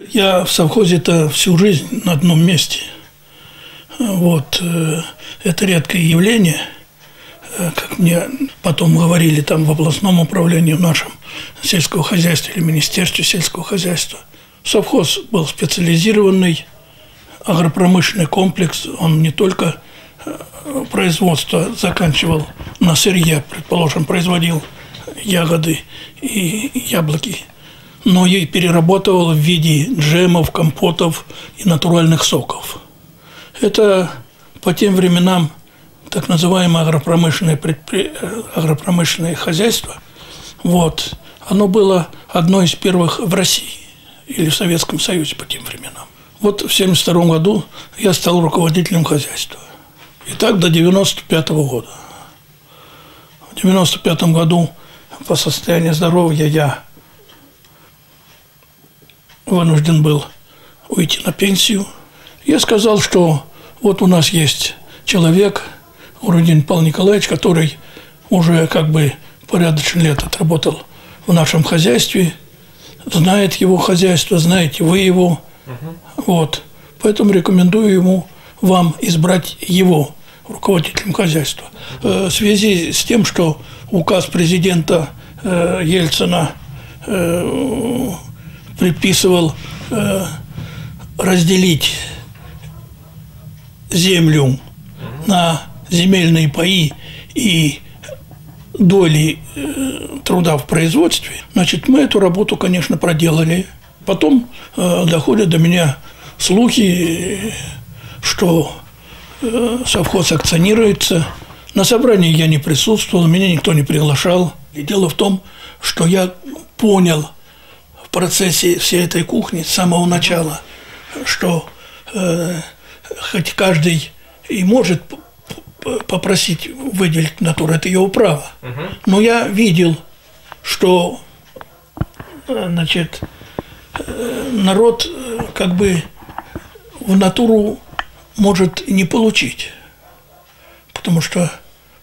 Я в совхозе-то всю жизнь на одном месте. Вот. э, Это редкое явление. Э, Как мне потом говорили там в областном управлении нашем сельского хозяйства или Министерстве сельского хозяйства. Совхоз был специализированный, агропромышленный комплекс. Он не только э, производство заканчивал на сырье, предположим, производил ягоды и яблоки, но и перерабатывал в виде джемов, компотов и натуральных соков. Это по тем временам так называемое агропромышленное, предпри... агропромышленное хозяйство. Вот. Оно было одно из первых в России или в Советском Союзе по тем временам. Вот в 1972 году я стал руководителем хозяйства. И так до 1995 года. В 1995 году по состоянию здоровья я вынужден был уйти на пенсию. Я сказал, что вот у нас есть человек, Урудин Павел Николаевич, который уже как бы порядочно лет отработал в нашем хозяйстве, знает его хозяйство, знаете вы его. Вот. Поэтому рекомендую ему вам избрать его руководителем хозяйства. Э, В связи с тем, что указ президента э, Ельцина э, предписывал э, разделить землю на земельные паи и доли э, труда в производстве, значит, мы эту работу, конечно, проделали. Потом э, доходят до меня слухи, что совхоз акционируется. На собрании я не присутствовал, меня никто не приглашал. И дело в том, что я понял процессе всей этой кухни с самого начала, что э, хоть каждый и может попросить выделить натуру, это его право. Но я видел, что э, значит, э, народ э, как бы в натуру может не получить, потому что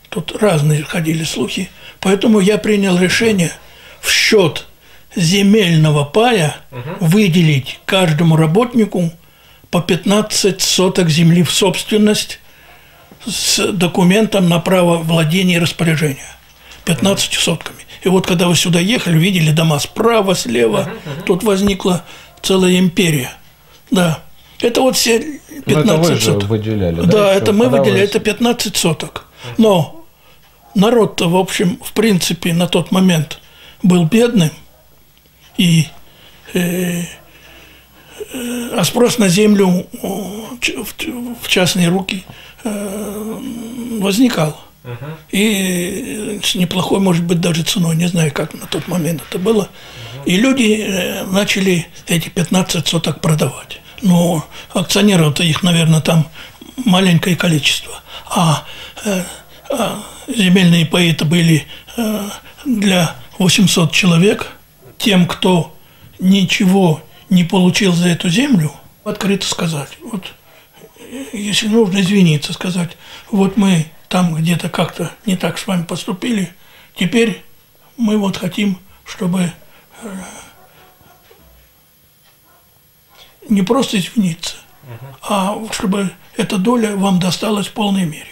тут разные ходили слухи. Поэтому я принял решение в счет земельного пая выделить каждому работнику по 15 соток земли в собственность с документом на право владения и распоряжения. 15 сотками. И вот когда вы сюда ехали, видели дома справа, слева, тут возникла целая империя. Да. Это вот все 15 Ну, это вы же соток. выделяли, да, Да, это мы выделяли, это 15 соток. Но народ-то, в общем, в принципе, на тот момент был бедным, и э, э, а спрос на землю ч- в, частные руки э, возникал. И с неплохой, может быть, даже ценой, не знаю, как на тот момент это было. И люди э, начали эти 15 соток продавать. Но акционеров-то их, наверное, там маленькое количество. А, э, а земельные паи это были э, для 800 человек. Тем, кто ничего не получил за эту землю, открыто сказать, вот если нужно извиниться, сказать, вот мы там где-то как-то не так с вами поступили, теперь мы вот хотим, чтобы э, не просто извиниться, а чтобы эта доля вам досталась в полной мере.